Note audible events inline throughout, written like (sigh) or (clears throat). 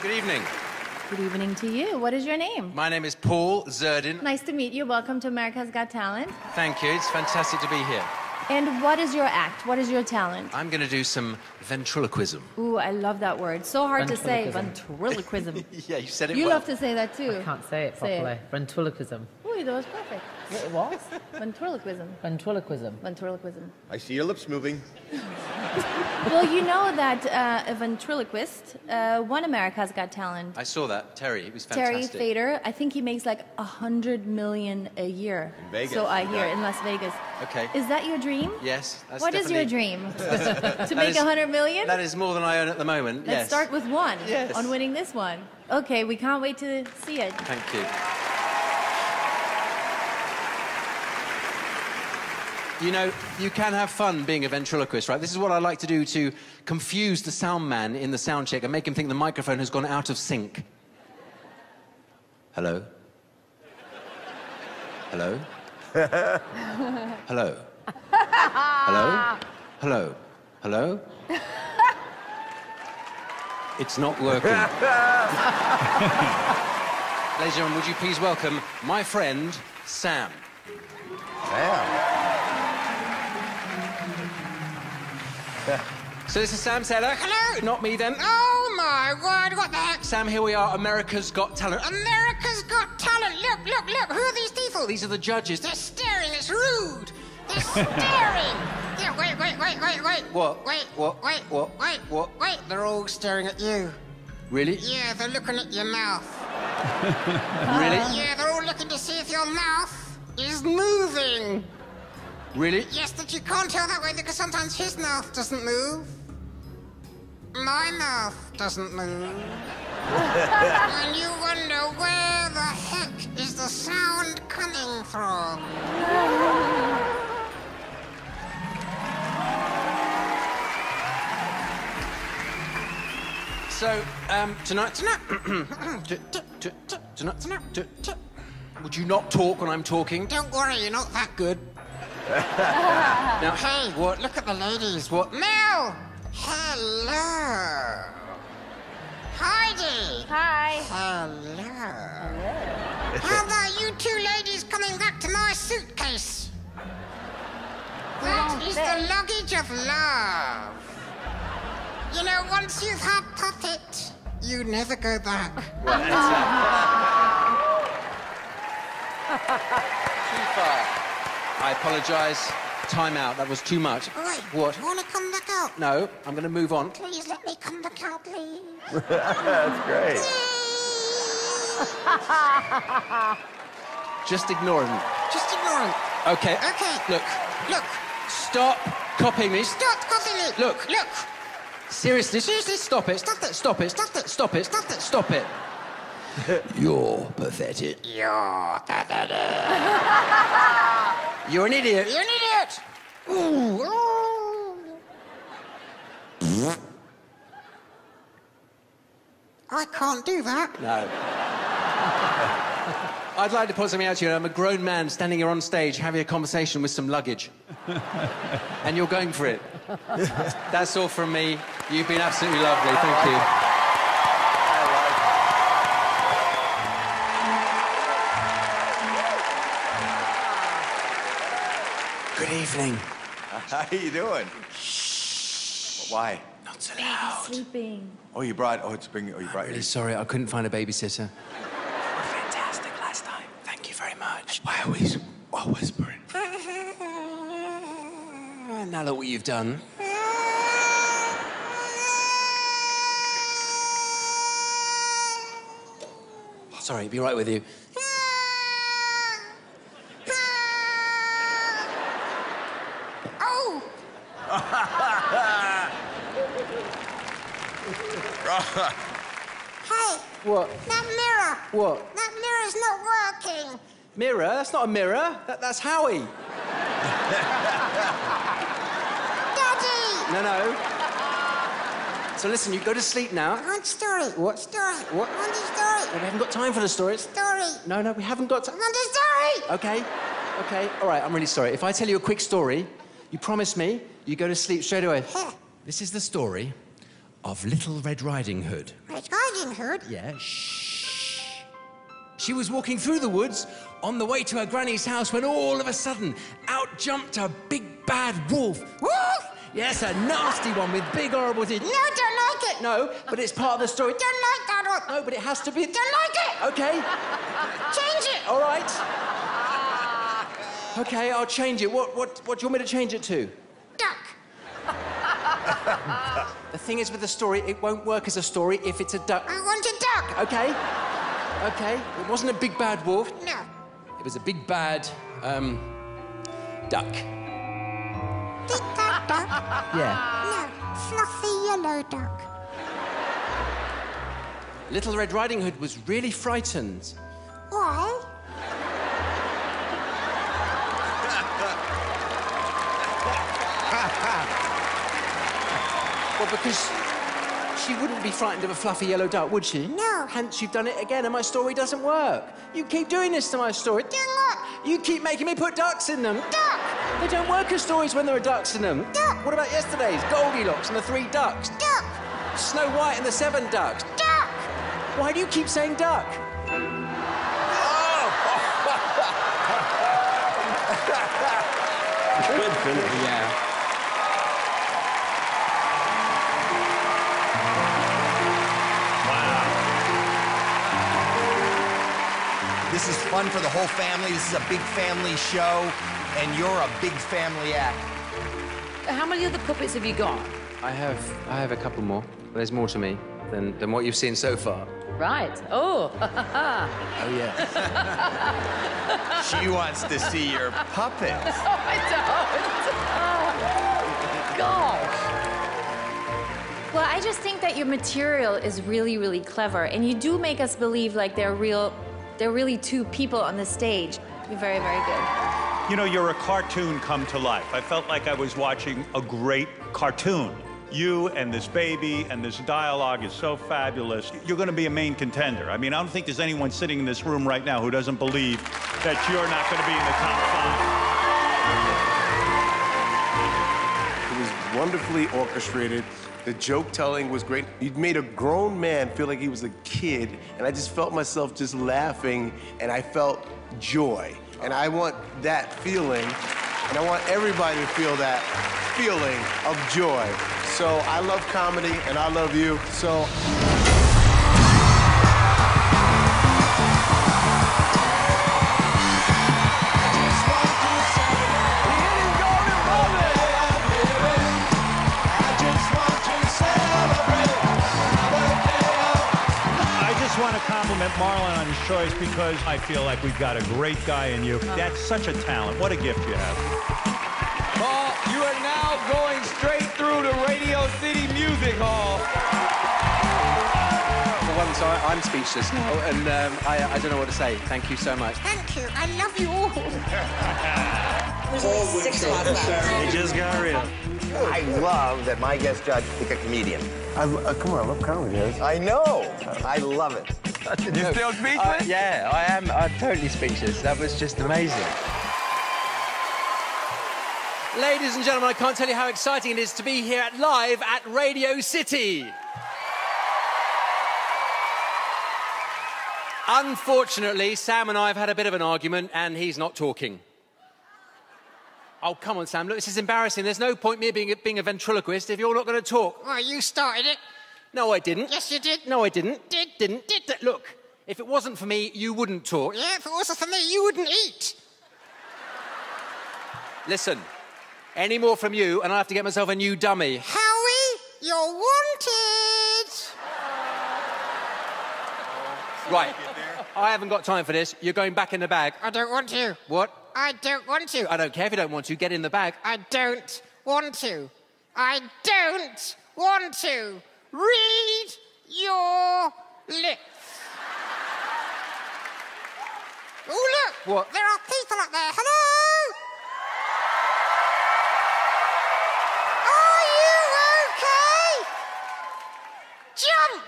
good evening. Good evening to you. What is your name? My name is Paul Zerdin. Nice to meet you. Welcome to America's Got Talent. Thank you. It's fantastic to be here. And what is your act? What is your talent? I'm going to do some ventriloquism. Ooh, I love that word. So hard to say. Ventriloquism. Ventriloquism. (laughs) yeah, you said it you well. love to say that too. I can't say it Say it. properly. Ventriloquism. Ooh, that was perfect. What it was? Ventriloquism. Ventriloquism. Ventriloquism. I see your lips moving. (laughs) well, you know that uh, a ventriloquist uh, won America's Got Talent. I saw that. Terry, he was fantastic. Terry fantastic. Fator, I think he makes like a hundred million a year. In Vegas. So I hear in Las Vegas. Okay. Is that your dream? Yes, that's What is your dream? (laughs) to make a hundred million? That is more than I earn at the moment. Let's yes. start with one Yes. on winning this one. Okay, we can't wait to see it. Thank you. You know, you can have fun being a ventriloquist, right? This is what I like to do to confuse the sound man in the sound check and make him think the microphone has gone out of sync. Hello? Hello? Hello? Hello? Hello? Hello? It's not working. (laughs) Ladies and gentlemen, would you please welcome my friend, Sam. So this is Sam Taylor. Hello! Not me then. Oh my word, what the heck? Sam, here we are, America's Got Talent. America's Got Talent! Look, look, look! Who are these people? These are the judges. They're staring, it's rude! They're (laughs) staring! Yeah, wait, wait, wait, wait, wait. What? Wait, what? Wait, what? Wait, what? Wait, they're all staring at you. Really? Yeah, they're looking at your mouth. (laughs) really? Yeah, they're all looking to see if your mouth is moving. Really? Yes, but you can't tell that way because sometimes his mouth doesn't move. My mouth doesn't move. (laughs) and you wonder where the heck is the sound coming from? So, um, tonight, tonight, (clears throat) tonight, tonight, would you not talk when I'm talking? Don't worry, you're not that good. (laughs) now, hey, what? Look at the ladies. What? Mel! Hello. Heidi. Hi. Hello. How about you two ladies coming back to my suitcase? That won't is fit. the luggage of love. You know, once you've had puppet, you never go back. (laughs) (laughs) Too far. I apologise. Time out. That was too much. Wait, What? You want to come back out? No, I'm going to move on. Please let me come back out, please. (laughs) That's great. Just ignore him. Just ignore him. Okay. Okay. Look. Look, Stop copying me. stop copying me. Look. Look. Seriously. Seriously. Stop it. Stop it. Stop it. Stop it. Stop it. Stop it. Stop it. (laughs) You're pathetic. You're You're an idiot. You're an idiot. Ooh. ooh. I can't do that. No. I'd like to point something out to you. I'm a grown man standing here on stage having a conversation with some luggage. and you're going for it. That's all from me. You've been absolutely lovely. Thank you. Evening. (laughs) How are you doing? Why? Not so loud. Sleeping. Oh, you brought. Oh, it's bringing. Oh, you brought Really your. sorry, I couldn't find a babysitter. Fantastic last time. Thank you very much. Why always? While whispering. (laughs) Now look what you've done. Sorry, be right with you. Oh, (laughs) hey, What? that mirror. What? That mirror's not working. Mirror? That's not a mirror. That, that's Howie. Daddy. No, no. So listen, you go to sleep now. I want story. What? Story. What? I want story. We haven't got time for the stories. Story. No, no, we haven't got I time. want a story. Okay, okay, all right, I'm really sorry. If I tell you a quick story, you promise me you go to sleep straight away. This is the story of Little Red Riding Hood. Red Riding Hood? Yeah, shh. She was walking through the woods on the way to her granny's house when all of a sudden out jumped a big bad wolf. Wolf? Yes, a nasty one with big horrible teeth. No, don't like it. No, but it's part of the story. Don't like that one. No, but it has to be. Don't like it. Okay, Change it. all right. Okay, I'll change it. What, what, what do you want me to change it to? The thing is with the story, it won't work as a story if it's a duck. I want a duck. Okay? Okay. It wasn't a big bad wolf. No. It was a big bad, um, duck. Big bad duck. Yeah. No. Fluffy yellow duck. Little Red Riding Hood was really frightened. Why? Well, because she wouldn't be frightened of a fluffy yellow duck, would she? No. Hence, you've done it again, and my story doesn't work. You keep doing this to my story. Doing what? You keep making me put ducks in them. Duck. They don't work as stories when there are ducks in them. Duck. What about yesterday's? Goldilocks and the three ducks. Duck. Snow White and the seven ducks. Duck. Why do you keep saying duck? (laughs) Yeah. This is fun for the whole family. This is a big family show, and you're a big family act. How many other puppets have you got? I have I have a couple more. There's more to me than, than what you've seen so far. Right. Oh. (laughs) Oh yeah. (laughs) She wants to see your puppets. No, (laughs) I don't. Gosh. Well, I just think that your material is really, really clever, and you do make us believe like they're real, they're really two people on the stage. You're very, very good. You know, you're a cartoon come to life. I felt like I was watching a great cartoon. You and this baby and this dialogue is so fabulous. You're going to be a main contender. I mean, I don't think there's anyone sitting in this room right now who doesn't believe that you're not going to be in the top five. It was wonderfully orchestrated. The joke telling was great. You made a grown man feel like he was a kid, and I just felt myself just laughing, and I felt joy. And I want that feeling, and I want everybody to feel that feeling of joy. So I love comedy, and I love you. So compliment Marlon on his choice because I feel like we've got a great guy in you. That's such a talent. What a gift you have. Paul, you are now going straight through to Radio City Music Hall. For once, I, I'm speechless now, and um, I, I don't know what to say. Thank you so much. Thank you. I love you all. (laughs) It just got real. I love that my guest judge pick a comedian. I, uh, come on, I love comedy, guys. I know. I love it. You still speechless? Uh, yeah, I am. I'm totally speechless. That was just amazing. Ladies and gentlemen, I can't tell you how exciting it is to be here at live at Radio City. Unfortunately, Sam and I have had a bit of an argument, and he's not talking. Oh, come on, Sam. Look, this is embarrassing. There's no point me being, being a ventriloquist if you're not going to talk. Well, you started it. No, I didn't. Yes, you did. No, I didn't. Did. Didn't. Did. Did. Look, if it wasn't for me, you wouldn't talk. Yeah, if it wasn't for me, you wouldn't eat. Listen, any more from you, and I'll have to get myself a new dummy. Howie, you're wanted. Right. I haven't got time for this. You're going back in the bag. I don't want to. What? I don't want to. I don't care if you don't want to. Get in the bag. I don't want to. I don't want to. Read your lips. Oh, look. What? There are people up there. Hello? Are you okay? Jump.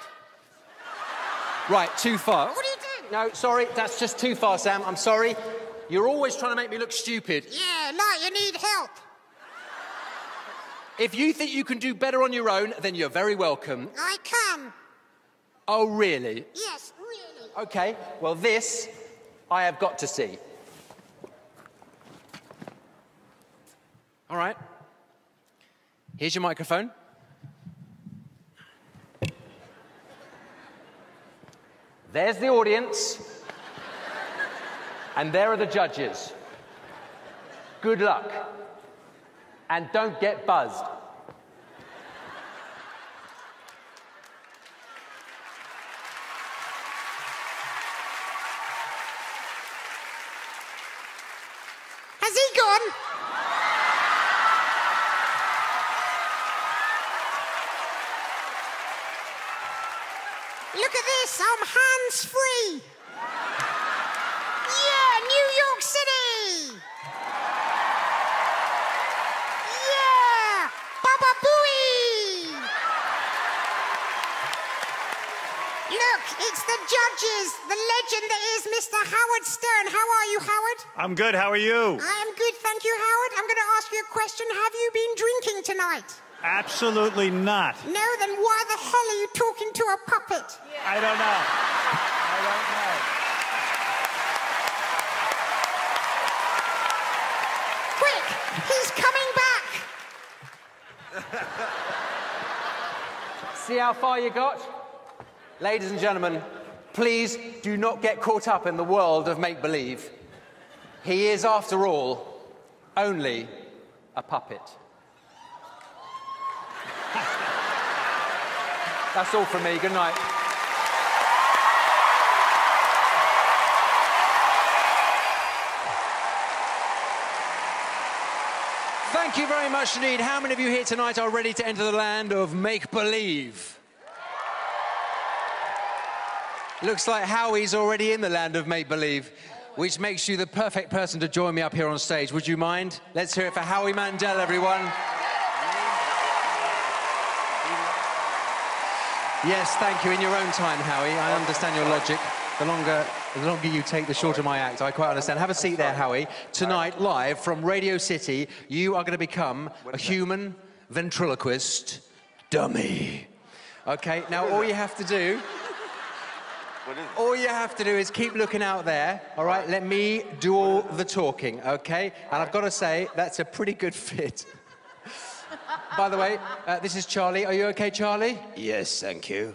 Right, too far. What are you doing? No, sorry, that's just too far, Sam. I'm sorry. You're always trying to make me look stupid. Yeah, like you need help. If you think you can do better on your own, then you're very welcome. I can. Oh, really? Yes, really. Okay, well, this I have got to see. All right. Here's your microphone. There's the audience. And there are the judges. Good luck. And don't get buzzed. Has he gone? Look at this, I'm hands free. Yeah, New York City. Yeah, Baba Booey. Look, it's the judges, the legend that is Mr. Howard Stern. How are you, Howard? I'm good. How are you? I am good, thank you, Howard. I'm going to ask you a question. Have you been drinking tonight? Absolutely not. No, then why the hell are you talking to a puppet? I don't know. I don't know. Quick, he's coming back. See how far you got? Ladies and gentlemen, please do not get caught up in the world of make believe. He is, after all, only a puppet. (laughs) That's all from me. Good night. Thank you very much indeed. How many of you here tonight are ready to enter the land of make believe? Looks like Howie's already in the land of make believe, which makes you the perfect person to join me up here on stage. Would you mind? Let's hear it for Howie Mandel, everyone. Yes, thank you. In your own time, Howie. I understand your logic. The longer, the longer you take, the shorter my act. I quite understand. Have a seat there, Howie. Tonight, live from Radio City, you are going to become a human ventriloquist dummy. Okay, now all you have to do all you have to do is keep looking out there, all right? Let me do all the talking, okay? And I've got to say, that's a pretty good fit. (laughs) By the way, uh, this is Charlie. Are you okay, Charlie? Yes, thank you.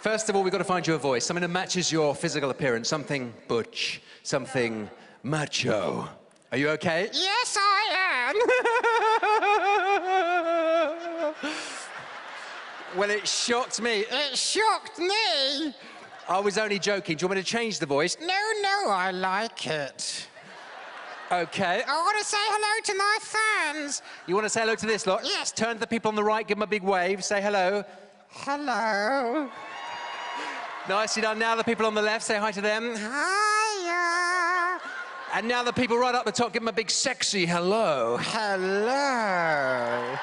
First of all, we've got to find you a voice, something that matches your physical appearance, something butch, something macho. Are you okay? Yes, I am. (laughs) Well, it shocked me. it shocked me. I was only joking. Do you want me to change the voice? No, no, I like it. Okay. I want to say hello to my fans. You want to say hello to this lot? Yes. Turn to the people on the right, give them a big wave, say hello. Hello. Nicely done. Now the people on the left, say hi to them. Hiya. And now the people right up the top, give them a big sexy hello. Hello.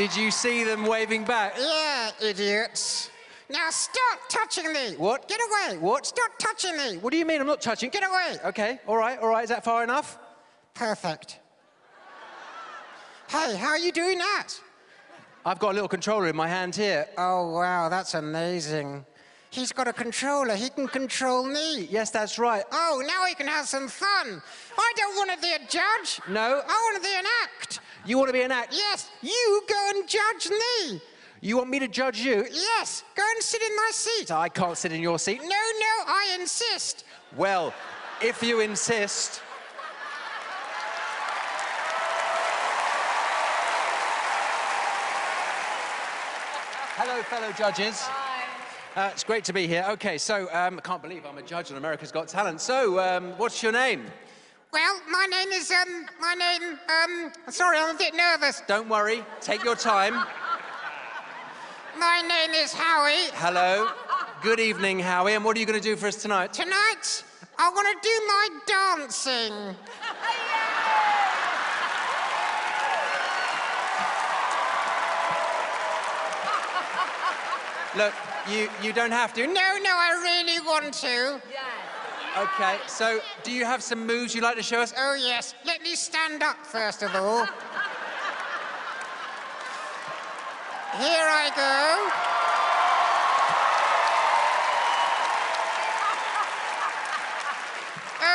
Did you see them waving back? Yeah, idiots. Now stop touching me. What? Get away. What? Stop touching me. What do you mean I'm not touching? Get away. Okay, all right, all right. Is that far enough? Perfect. Hey, how are you doing that? I've got a little controller in my hand here. Oh, wow, that's amazing. He's got a controller. He can control me. Yes, that's right. Oh, now we can have some fun. I don't want to be a judge. No. I want to be an act. You want to be an act? Yes, you go and judge me. You want me to judge you? Yes, go and sit in my seat. I can't sit in your seat. No, no, I insist. Well, if you insist. Hello, fellow judges. Uh, it's great to be here. Okay, so um, I can't believe I'm a judge on America's Got Talent. So, um, what's your name? Well, my name is, um, my name, um, sorry, I'm a bit nervous. Don't worry, take your time. My name is Howie. Hello. Good evening, Howie. And what are you going to do for us tonight? Tonight, I want to do my dancing. Look, you, you don't have to. No, no, I really want to. Okay, so do you have some moves you'd like to show us? Oh, yes. Let me stand up, first of all. Here I go.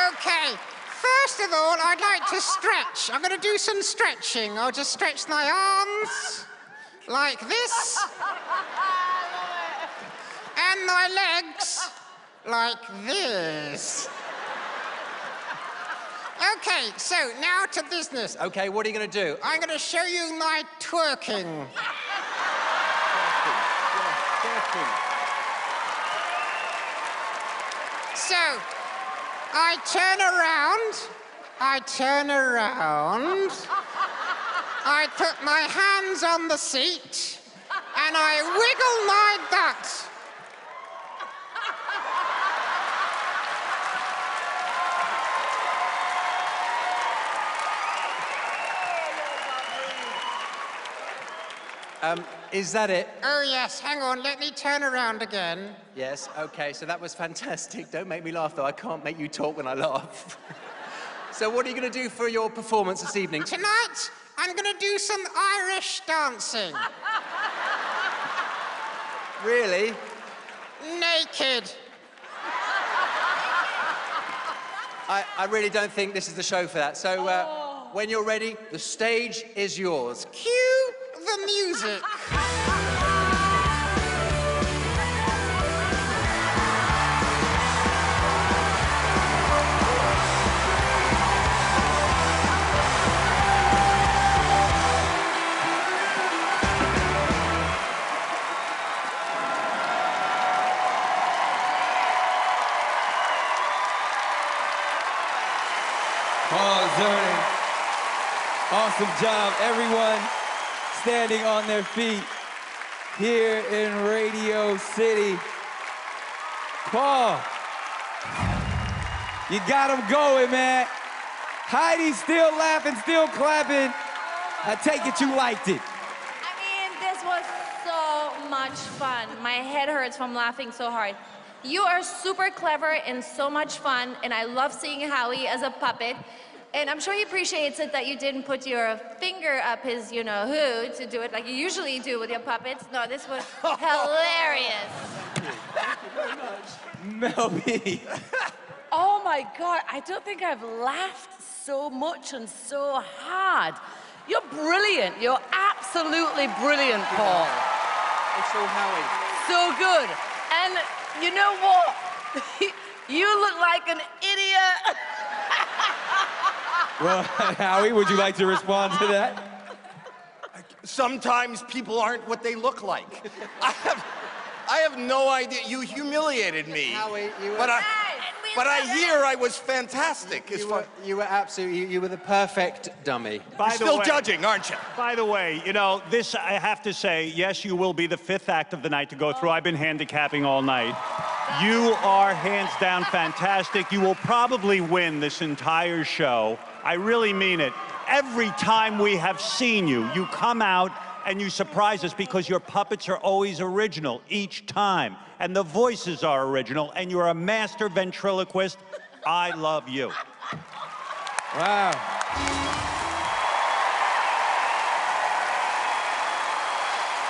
Okay, first of all, I'd like to stretch. I'm going to do some stretching. I'll just stretch my arms like this. And my legs like this. Okay, so now to business. Okay, what are you going to do? I'm going to show you my twerking. So, I turn around, I turn around, I put my hands on the seat, and I wiggle my butt. Um, is that it? Oh, yes, hang on, let me turn around again. Yes, okay, so that was fantastic. (laughs) Don't make me laugh, though. I can't make you talk when I laugh. (laughs) so, what are you going to do for your performance this evening? Tonight, I'm going to do some Irish dancing. (laughs) Really? Naked. I, I really don't think this is the show for that. So, uh, when you're ready, the stage is yours. Cue music. Awesome job, everyone standing on their feet here in Radio City. Paul, you got them going, man. Heidi's still laughing, still clapping. I take it you liked it. I mean, this was so much fun. My head hurts from laughing so hard. You are super clever and so much fun, and I love seeing Howie as a puppet. And I'm sure he appreciates it that you didn't put your finger up his, you know, who to do it like you usually do with your puppets. No, this was (laughs) hilarious. Thank you very Mel B. Oh my God, I don't think I've laughed so much and so hard. You're brilliant. You're absolutely brilliant, Paul. It's all Howie. So good. And you know what? (laughs) you look like an idiot. (laughs) Well, (laughs) Howie, would you like to respond to that? Sometimes people aren't what they look like. I have, I have no idea. You humiliated me. Howie, you were- But I, but I hear I was fantastic. As You were, you were absolutely, you, you were the perfect dummy. By the still way, judging, aren't you? By the way, you know, this, I have to say, yes, you will be the fifth act of the night to go through. I've been handicapping all night. You are hands down fantastic. You will probably win this entire show. I really mean it. Every time we have seen you, you come out and you surprise us because your puppets are always original each time. And the voices are original, and you're a master ventriloquist. I love you. Wow.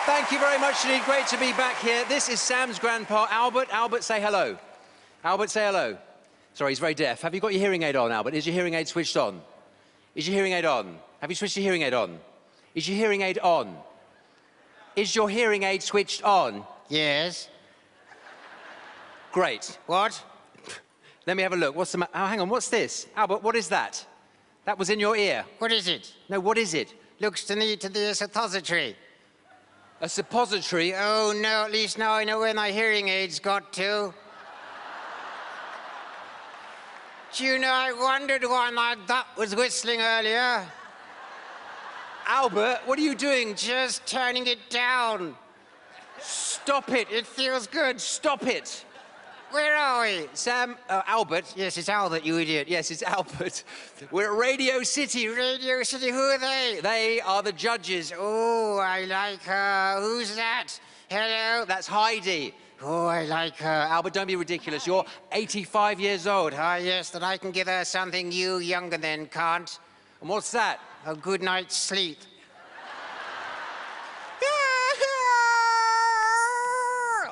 Thank you very much, Janine. Great to be back here. This is Sam's grandpa, Albert. Albert, say hello. Albert, say hello. Sorry, he's very deaf. Have you got your hearing aid on, Albert? Is your hearing aid switched on? Is your hearing aid on? Have you switched your hearing aid on? Is your hearing aid on? Is your hearing aid switched on? Yes. Great. What? Let me have a look. What's the ma- Oh, hang on. What's this? Albert, what is that? That was in your ear. What is it? No, what is it? Looks to me to be a suppository. A suppository. Oh no, at least now I know where my hearing aids got to. Do you know, I wondered why my duck was whistling earlier. Albert, what are you doing? Just turning it down. Stop it. It feels good. Stop it. Where are we? Sam, uh, Albert. Yes, it's Albert, you idiot. Yes, it's (laughs) Albert. We're at Radio City. Radio City, who are they? They are the judges. Oh, I like her. Who's that? Hello? That's Heidi. Oh, I like her. Albert, don't be ridiculous. You're 85 years old. Ah, yes, that I can give her something you younger than can't. And what's that? A good night's sleep. (laughs)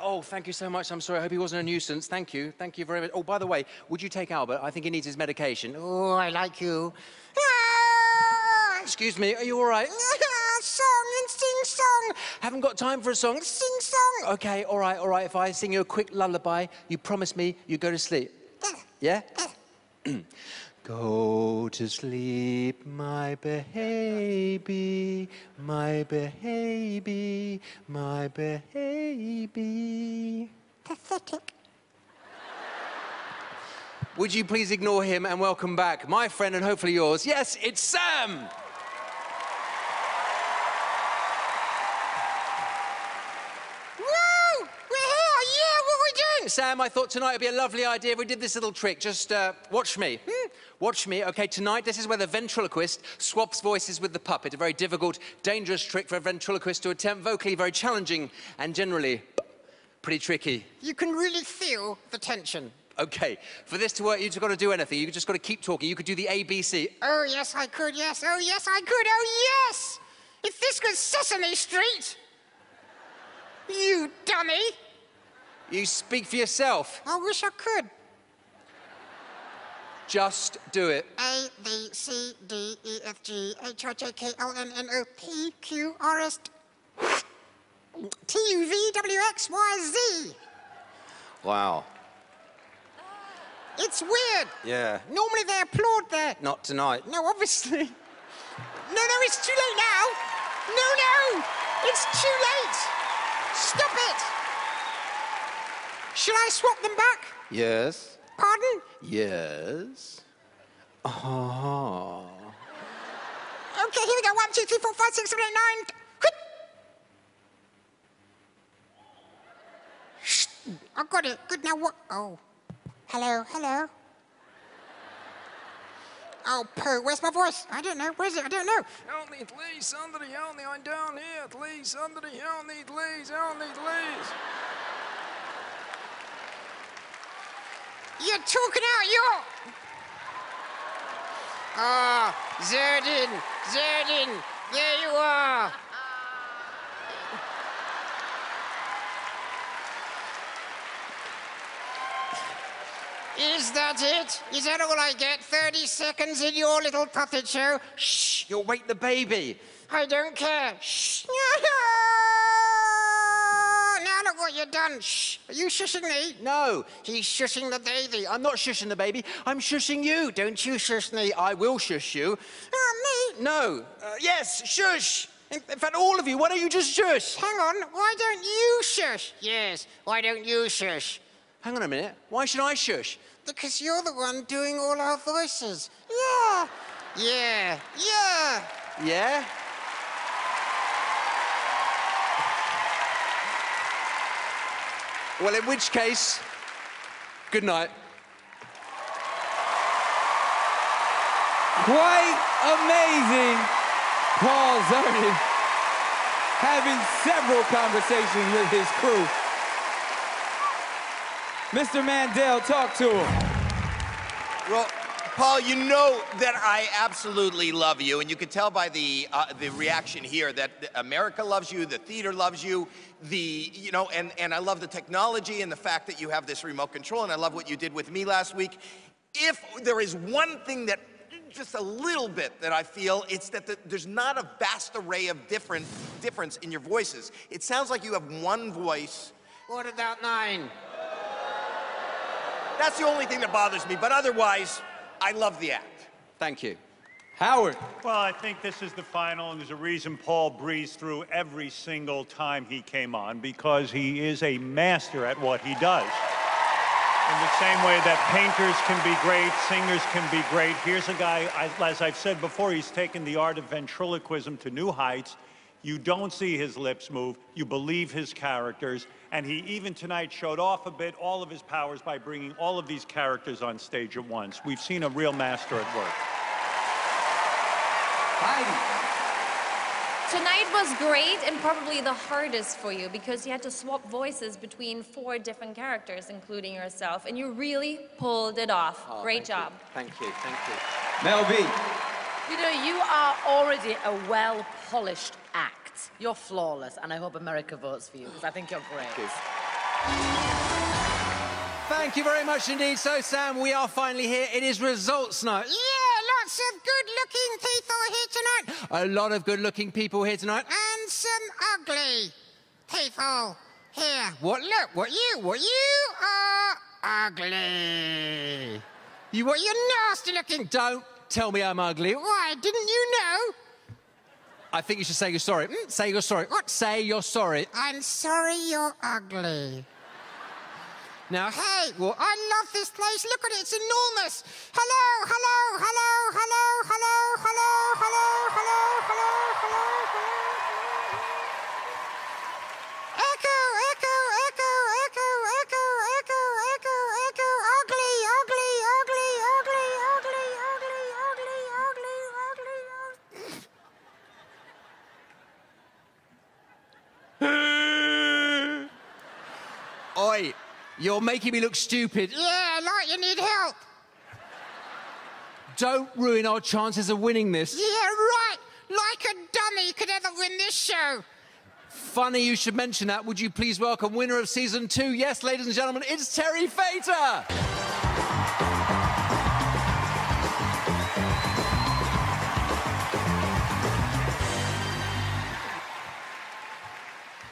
Oh, thank you so much. I'm sorry. I hope he wasn't a nuisance. Thank you. Thank you very much. Oh, by the way, would you take Albert? I think he needs his medication. Oh, I like you. (laughs) Excuse me. Are you all right? (laughs) song and sing song. Haven't got time for a song. Sing song. Okay, all right, all right. If I sing you a quick lullaby, you promise me you go to sleep. Yeah? (clears throat) Go to sleep, my baby, my baby, my baby. Pathetic. Would you please ignore him and welcome back my friend and hopefully yours? Yes, it's Sam! Woo! We're here. Yeah, what are we doing? Sam, I thought tonight would be a lovely idea if we did this little trick. Just uh, watch me. Hmm? Watch me. Okay, tonight this is where the ventriloquist swaps voices with the puppet. A very difficult, dangerous trick for a ventriloquist to attempt, vocally very challenging and generally pretty tricky. You can really feel the tension. Okay, for this to work, you've just got to do anything. You've just got to keep talking. You could do the ABC. Oh, yes, I could. Yes. Oh, yes, I could. Oh, yes. If this was Sesame Street. You dummy. You speak for yourself. I wish I could. Just do it. A, B, C, D, E, F, G, H, I, J, K, L, M, N, O, P, Q, R, S, T, U, V, W, X, Y, Z. Wow. It's weird. Yeah. Normally they applaud there. Not tonight. No, obviously. No, no, it's too late now. No, no, it's too late. Stop it. Shall I swap them back? Yes. Pardon? Yes. Oh. Okay, here we go. One, two, three, four, five, six, seven, eight, nine. Quit. Shh. I got it. Good. Now what? Oh. Hello, hello. Oh, poo. Where's my voice? I don't know. Where's it? I don't know. Jag need Lee, somebody help me, I'm down here. Please, somebody help me, please, help me, please. You're talking out your. Ah, Zerdin, Zerdin, there you are. Is that it? Is that all I get? 30 seconds in your little puppet show? Shh, you'll wake the baby. I don't care. Shh. (laughs) What you've done. Shh. Are you shushing me? No, He's shushing the baby. I'm not shushing the baby. I'm shushing you. Don't you shush me. I will shush you. Oh, me? No. Uh, yes, shush. In, in fact, all of you, why don't you just shush? Hang on. Why don't you shush? Yes. Why don't you shush? Hang on a minute. Why should I shush? Because you're the one doing all our voices. Yeah. Yeah. Yeah. Yeah? Well, in which case, good night. Quite amazing. Paul Zerdin having several conversations with his crew. Mr. Mandel, talk to him. Well, Paul, you know that I absolutely love you, and you can tell by the uh, the reaction here that America loves you, the theater loves you, the you know, and and I love the technology and the fact that you have this remote control, and I love what you did with me last week. If there is one thing that just a little bit that I feel, it's that the, there's not a vast array of different difference in your voices. It sounds like you have one voice. What about nine? That's the only thing that bothers me, but otherwise, I love the act. Thank you. Howard. Well, I think this is the final, and there's a reason Paul breezed through every single time he came on because he is a master at what he does. In the same way that painters can be great, singers can be great. Here's a guy, I, as I've said before, he's taken the art of ventriloquism to new heights. You don't see his lips move, you believe his characters, and he even tonight showed off a bit all of his powers by bringing all of these characters on stage at once. We've seen a real master at work. Heidi. Tonight was great and probably the hardest for you because you had to swap voices between four different characters, including yourself, and you really pulled it off. Oh, great thank job. You. Thank you, thank you. Mel B. You know, you are already a well polished act. You're flawless, and I hope America votes for you because I think you're great. Thank you. Thank you very much indeed. So, Sam, we are finally here. It is results night. Yeah, lots of good-looking people here tonight. A lot of good-looking people here tonight. And some ugly people here. What, look, what you, what you are ugly. You what? You're nasty looking. Don't tell me I'm ugly. Why, didn't you know? I think you should say you're sorry. Mm, say you're sorry. What? Say you're sorry. I'm sorry you're ugly. Now, Hey, well, I love this place. Look at it, it's enormous. Hello, hello, hello, you're making me look stupid. Yeah, like you need help. Don't ruin our chances of winning this. Yeah, right. Like a dummy could ever win this show. Funny you should mention that. Would you please welcome winner of season two? Yes, ladies and gentlemen, it's Terry Fator.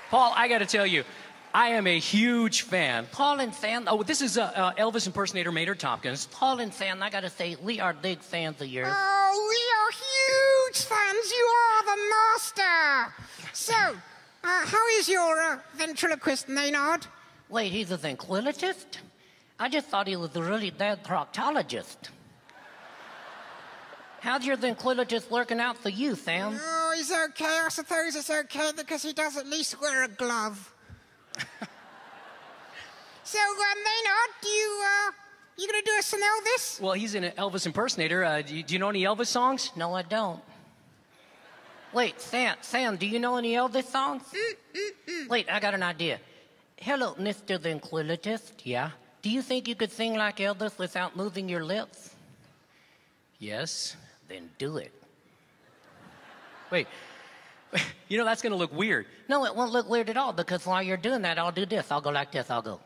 Paul, I got to tell you, I am a huge fan. Paul and fan. Oh, this is uh, uh, Elvis impersonator Maynard Tompkins. Paul and fan, I gotta say, we are big fans of yours. Oh, we are huge fans. You are the master. So, uh, how is your uh, ventriloquist, Maynard? Wait, he's a ventriloquist? I just thought he was a really bad proctologist. How's your ventriloquist working out for you, Sam? Oh, he's okay. I suppose it's okay because he does at least wear a glove. (laughs) so, uh, Maynard, do you, uh, you gonna do us an Elvis? Well, he's an Elvis impersonator. Uh, do, you, do you know any Elvis songs? No, I don't. Wait, Sam, Sam, do you know any Elvis songs? Wait, I got an idea. Hello, Mr. The Ventriloquist. Yeah? Do you think you could sing like Elvis without moving your lips? Yes. Then do it. Wait. (laughs) You know, that's going to look weird. No, it won't look weird at all because while you're doing that, I'll do this. I'll go like this. I'll go.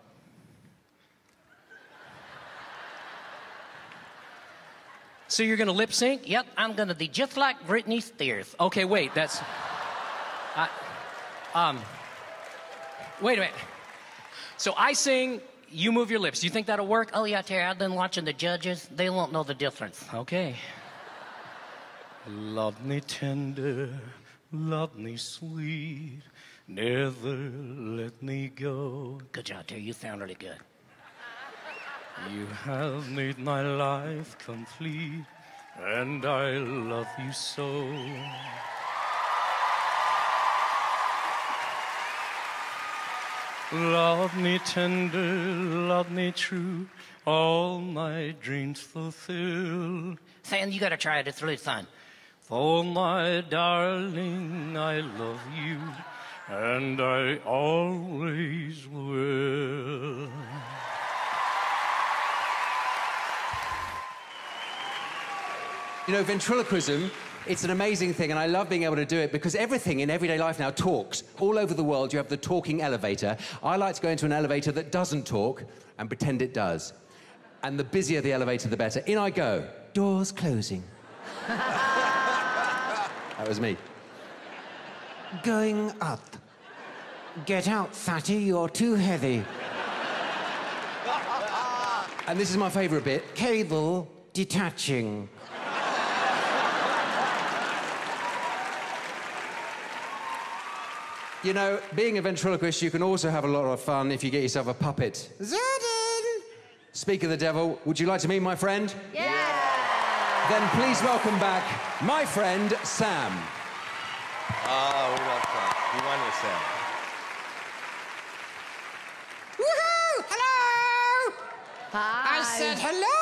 So you're going to lip sync? Yep, I'm gonna be just like Britney Spears. Okay, wait, that's. I, um. Wait a minute. So I sing, you move your lips. Do you think that'll work? Oh yeah, Terry, I've been watching the judges. They won't know the difference. Okay. Love me tender, love me sweet, never let me go. Good job, Terry. You sound really good. You have made my life complete, and I love you so. Love me tender, love me true, all my dreams fulfill. Sam, you gotta try it. It's really fun. For my darling, I love you, and I always will. You know, ventriloquism, it's an amazing thing, and I love being able to do it because everything in everyday life now talks. All over the world, you have the talking elevator. I like to go into an elevator that doesn't talk and pretend it does. And the busier the elevator, the better. In I go. Doors closing. (laughs) that was me. Going up. Get out, fatty, you're too heavy. And this is my favourite bit. Cable detaching. You know, being a ventriloquist, you can also have a lot of fun if you get yourself a puppet. Zerdin! Speak of the devil, would you like to meet my friend? Yeah. Then please welcome back my friend Sam. Oh, we love Sam. He won with Sam. Woohoo! Hello! Hi. I said hello!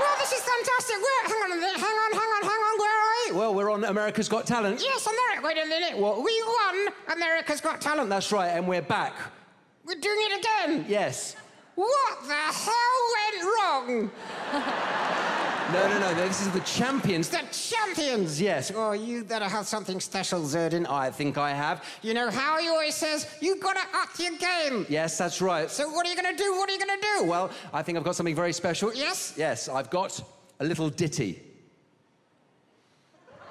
Well, this is fantastic. Where, hang on a minute, hang on, hang on, hang on, where are you? Well, we're on America's Got Talent. Yes, America. Wait a minute. What? We won America's Got Talent. That's right, and we're back. We're doing it again. Yes. What the hell went wrong? No, no, no, this is the champions. The champions, yes. Oh, you better have something special, Zerdin. I think I have. You know, Howie always says, you gotta up your game. Yes, that's right. So what are you gonna do? What are you gonna do? Well, I think I've got something very special. Yes? Yes, I've got a little ditty.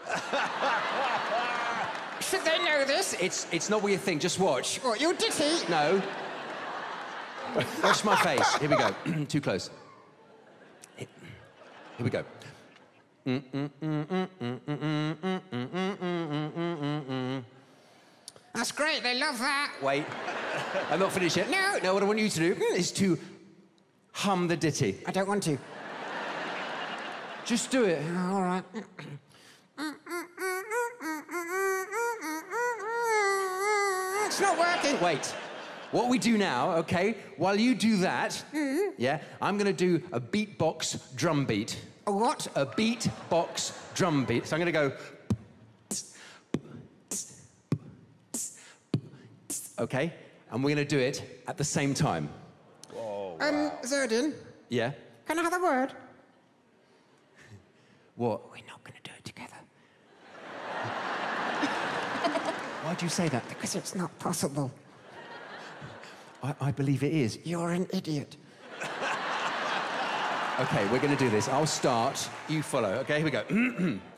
(laughs) Should they know this? It's, it's not what you think, just watch. What, you ditty? No. Watch my face. Here we go. (clears throat) Too close. Here we go. That's great, they love that. Wait. I'm not finished yet. No, no, what I want you to do mm, is to hum the ditty. I don't want to. Just do it. All right. It's not working. Wait. What we do now, okay, while you do that, yeah, I'm gonna do a beatbox drum beat. A what? A beatbox drum beat. So I'm gonna go. Okay? And we're gonna do it at the same time. Um, Zerdin, Yeah? can I have a word? What? We're not gonna do it together. (laughs) Why do you say that? Because it's not possible. I, I believe it is. You're an idiot. (laughs) Okay, we're gonna do this. I'll start, you follow. Okay, here we go. (clears throat)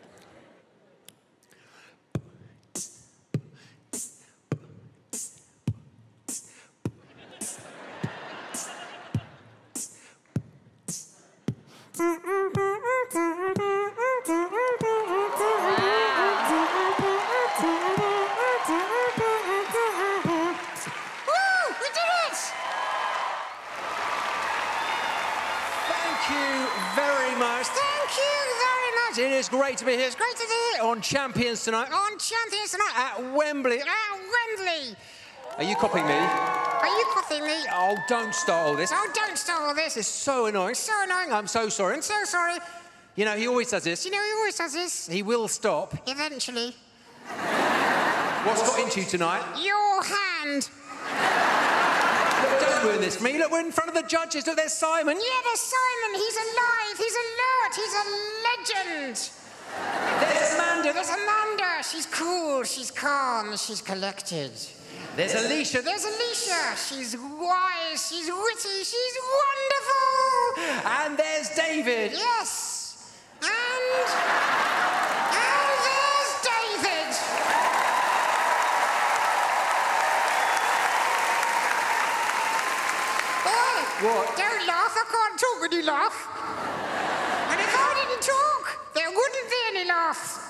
to be here. It's great to be here on Champions tonight. On Champions tonight At Wembley. at Wembley. Are you copying me? Are you copying me? Oh, don't start all this. Oh, don't start all this. It's so annoying. so annoying. I'm so sorry. I'm so sorry. You know, he always does this. You know, he always does this. He will stop. Eventually. What's got into you tonight? Your hand. Look, don't ruin this for me. Look, we're in front of the judges. Look, there's Simon. Yeah, there's Simon. He's alive. He's alert. He's a legend. There's Amanda. There's Amanda. She's cool. She's calm. She's collected. There's Alesha. There's Alesha. She's wise. She's witty. She's wonderful. And there's David. Yes. And. And there's David. What? Don't laugh. I can't talk when you laugh. And if I didn't talk, there wouldn't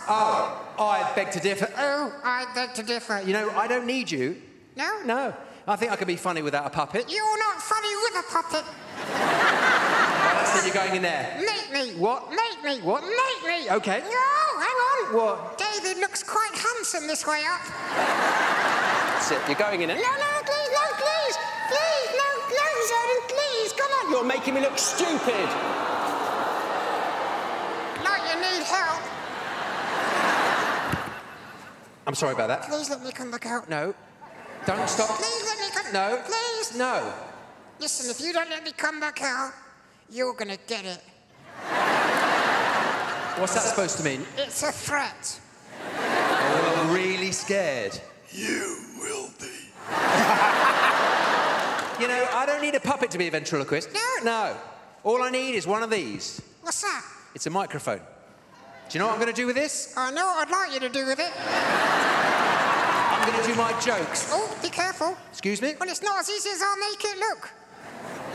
Oh, I beg to differ. Oh, I beg to differ. You know, I don't need you. No? No. I think I could be funny without a puppet. You're not funny with a puppet. (laughs) That's it. You're going in there. Meet me. What? Meet me. What? Meet me. Okay. No, hang on. What? David looks quite handsome this way up. (laughs) That's it. You're going in No, it. no, no, please, no, please. Please, no, no, Zerdin, please. Come on. You're making me look stupid. Like you need help. I'm sorry about that. Please let me come back out. No. Don't stop. Please let me come. No. Please. No. Listen, if you don't let me come back out, you're gonna get it. What's that supposed to mean? It's a threat. Oh, I'm really scared. You will be. (laughs) You know, I don't need a puppet to be a ventriloquist. No. No. All I need is one of these. What's that? It's a microphone. Do you know what I'm going to do with this? I know what I'd like you to do with it. I'm going to do my jokes. Oh, be careful. Excuse me? Well, it's not as easy as I'll make it look.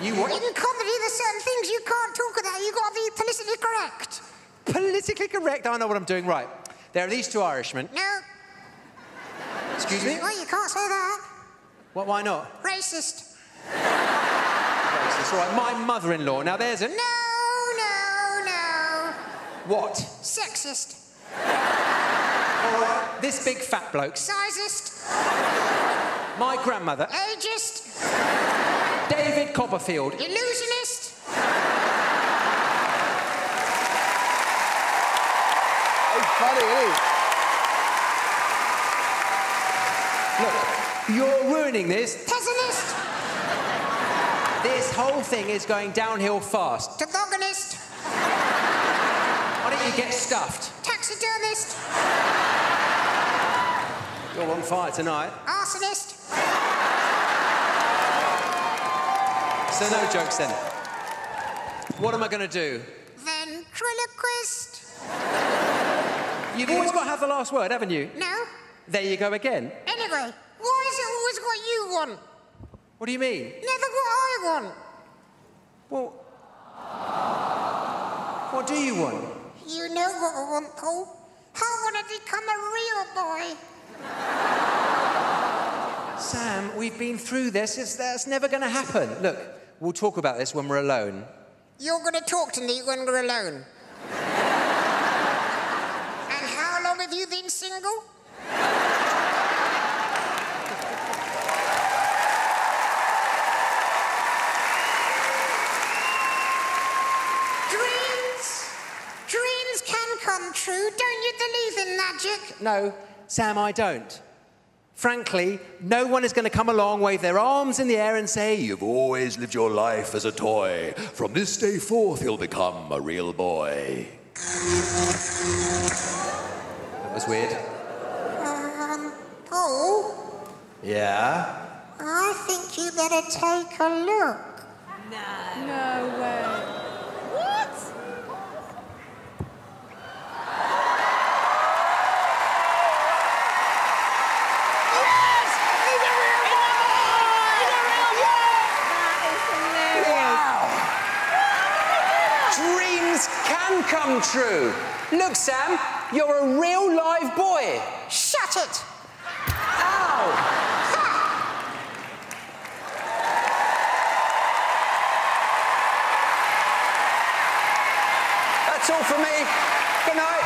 You what? In comedy, there's certain things you can't talk about. You've got to be politically correct. Politically correct. I know what I'm doing right. There are these two Irishmen. No. Excuse me? Well, you can't say that. What, why not? Racist. Racist. All right, my mother-in-law. Now, there's a... No. What? Sexist. Right, this big fat bloke. Sizist. My grandmother. Ageist. David Copperfield. Illusionist. It's funny, ain't it? Look, you're ruining this. Pessimist. This whole thing is going downhill fast. Tobogganist. You get stuffed? Taxidermist. You're on fire tonight. Arsonist. So no jokes then. What am I going to do? Ventriloquist. You've always got to have the last word, haven't you? No. There you go again. Anyway, why is it always what you want? What do you mean? Never what I want. Well, what do you want? You know what I want, Paul. I want to become a real boy. Sam, we've been through this. It's, that's never going to happen. Look, we'll talk about this when we're alone. You're going to talk to me when we're alone. (laughs) and how long have you been single? Dreams, dreams can come true. Don't you believe in magic? No, Sam, I don't. Frankly, no one is going to come along, wave their arms in the air, and say, You've always lived your life as a toy. From this day forth, you'll become a real boy. That was weird. Um, Paul, Yeah? I think you better take a look. No. No way. can come true. Look, Sam, you're a real live boy. Shut it! Ow! That's all for me. Good night.